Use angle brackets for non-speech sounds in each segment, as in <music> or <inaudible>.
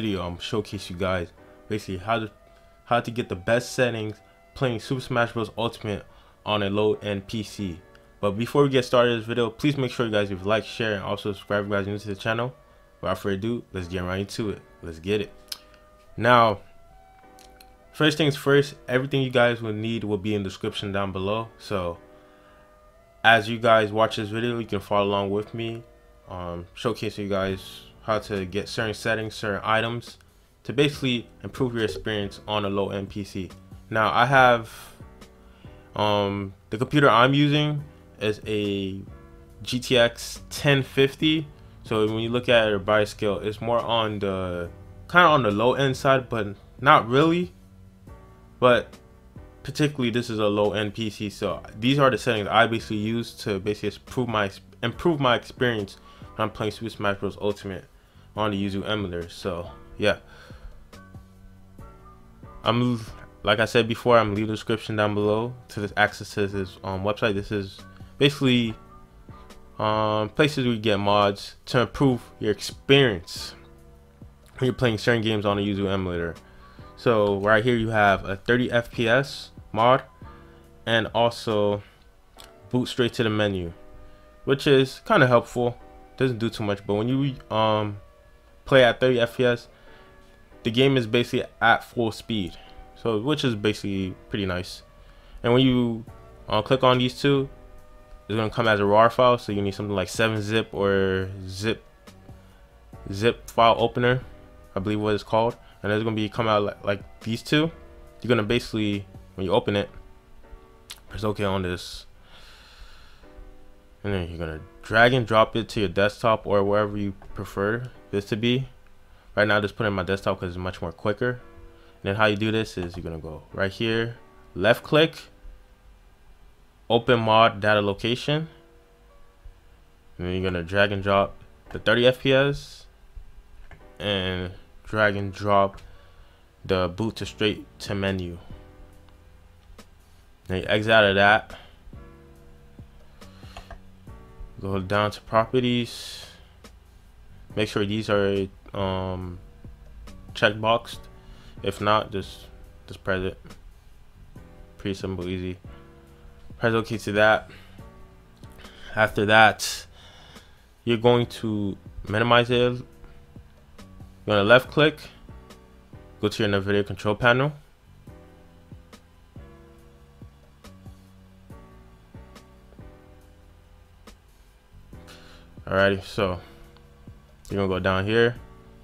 video I'm showcase you guys basically how to how to get the best settings playing Super Smash Bros Ultimate on a low end PC. But before we get started this video, please make sure you guys leave like, share, and also subscribe if you guys new to the channel. Without further ado, let's get right into it. Let's get it. Now, first things first, everything you guys will need will be in the description down below. So, as you guys watch this video, you can follow along with me, um, showcasing you guys how to get certain settings, certain items to basically improve your experience on a low end PC. Now I have um, the computer I'm using is a GTX 1050. So when you look at it by scale, it's more on the kind of on the low end side, but not really. But particularly this is a low end PC. So these are the settings I basically use to basically improve my improve my experience when I'm playing Super Smash Bros. Ultimate on the Yuzu emulator. So yeah, I'm like I said before, I'm leave the description down below to this access to this um, website. This is basically um, places you get mods to improve your experience when you're playing certain games on the Yuzu emulator. So right here you have a 30 FPS mod and also boot straight to the menu, which is kind of helpful. Doesn't do too much, but when you um play at 30 FPS, the game is basically at full speed. So which is basically pretty nice. And when you uh, click on these two, it's gonna come as a RAR file. So you need something like 7-zip or zip zip file opener, I believe what it's called. And it's gonna be come out like, like these two. You're gonna basically when you open it, press OK on this, and then you're gonna drag and drop it to your desktop or wherever you prefer this to be. Right now, I just put it in my desktop because it's much more quicker. And then how you do this is you're gonna go right here, left click, open mod data location. And then you're gonna drag and drop the 30 FPS and drag and drop the boot to straight to menu. Then you exit out of that. Go down to properties. Make sure these are um, checkboxed. If not just just press it. Pretty simple easy. Press ok to that. After that you're going to minimize it. You're to left click. Go to your NVIDIA control panel Alrighty, so you're gonna go down here.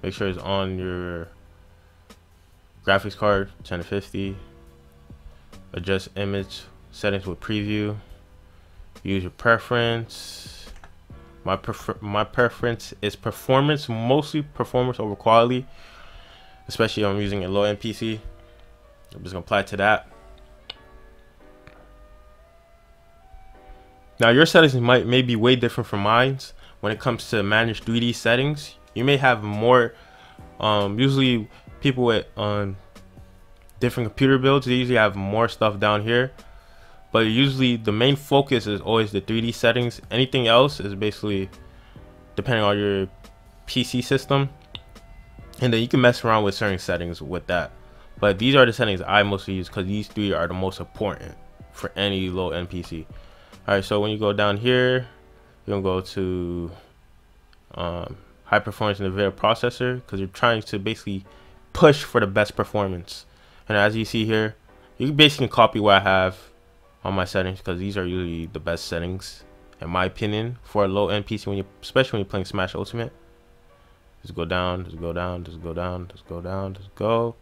Make sure it's on your graphics card 1050 adjust image settings with preview. Use your preference. My prefer my preference is performance mostly performance over quality especially I'm using a low end PC I'm just gonna apply to that. Now your settings might may be way different from mine's when it comes to manage 3D settings. You may have more, um, usually people with um, different computer builds, they usually have more stuff down here. But usually the main focus is always the 3D settings. Anything else is basically depending on your PC system. And then you can mess around with certain settings with that. But these are the settings I mostly use because these three are the most important for any low end PC. Alright, so when you go down here, you're gonna go to um, high performance NVIDIA processor because you're trying to basically push for the best performance. And as you see here, you basically copy what I have on my settings because these are usually the best settings in my opinion for a low end PC when you especially when you're playing Smash Ultimate. Just go down, just go down, just go down, just go down, just go.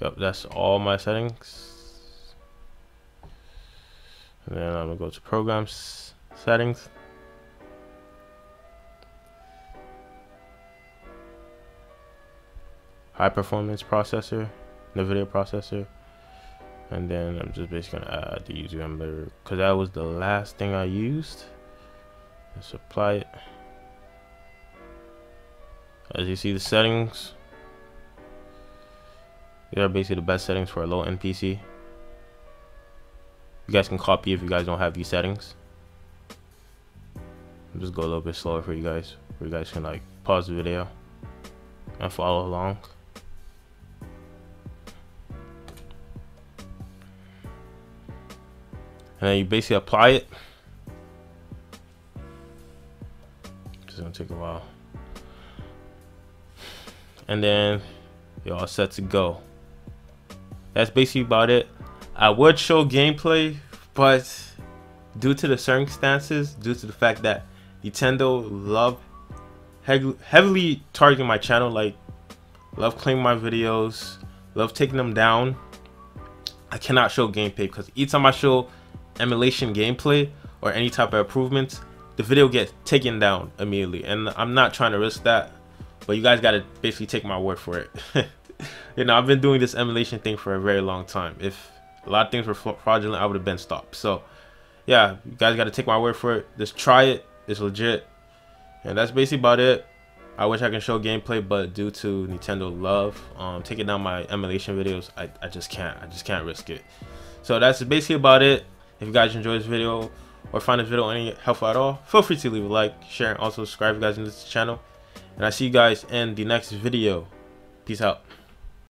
Yep, that's all my settings. And then I'm gonna go to programs settings. High performance processor, NVIDIA processor. And then I'm just basically gonna add the Yuzu emulator because that was the last thing I used. Let's apply it. As you see the settings, these are basically the best settings for a low end PC. You guys can copy if you guys don't have these settings. I'll just go a little bit slower for you guys, where you guys can like pause the video. and follow along. And then you basically apply it. It's gonna take a while. And then you're all set to go. That's basically about it. I would show gameplay, but due to the circumstances, due to the fact that Nintendo love heavily targeting my channel, like love claiming my videos, love taking them down. I cannot show gameplay because each time I show emulation gameplay or any type of improvements, the video gets taken down immediately. And I'm not trying to risk that, but you guys got to basically take my word for it. <laughs> you know, I've been doing this emulation thing for a very long time. If a lot of things were fraudulent, I would have been stopped. So, yeah, you guys got to take my word for it. Just try it. It's legit. And that's basically about it. I wish I can show gameplay, but due to Nintendo love, um, taking down my emulation videos, I, I just can't. I just can't risk it. So that's basically about it. If you guys enjoyed this video or find this video any helpful at all, feel free to leave a like, share, and also subscribe if you guys into this channel. And I see you guys in the next video. Peace out.